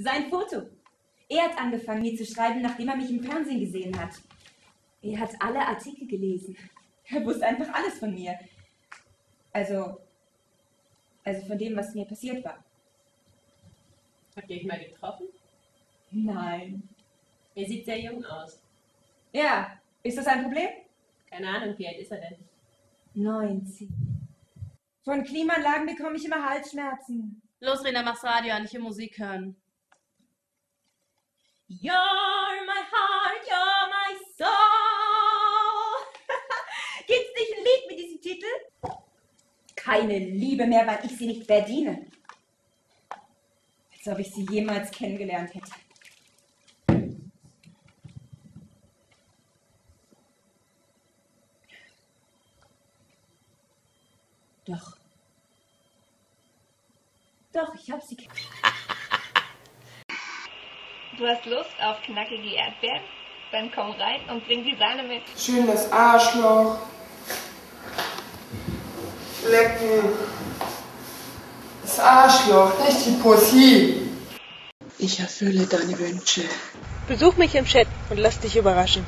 Sein Foto. Er hat angefangen, mir zu schreiben, nachdem er mich im Fernsehen gesehen hat. Er hat alle Artikel gelesen. Er wusste einfach alles von mir. Also, also von dem, was mir passiert war. Habt ihr euch mal getroffen? Nein. Er sieht sehr jung aus. Ja, ist das ein Problem? Keine Ahnung, wie alt ist er denn? 19. Von Klimaanlagen bekomme ich immer Halsschmerzen. Los, Rena, mach's Radio an, ich will Musik hören. You're my heart, you're my soul. Gibt's nicht ein Lied mit diesem Titel? Keine Liebe mehr, weil ich sie nicht verdiene. Als ob ich sie jemals kennengelernt hätte. Doch. Doch, ich hab sie kennengelernt. Du hast Lust auf knackige Erdbeeren? Dann komm rein und bring die Sahne mit. Schönes Arschloch. Lecken. Das Arschloch, nicht die Pussy. Ich erfülle deine Wünsche. Besuch mich im Chat und lass dich überraschen.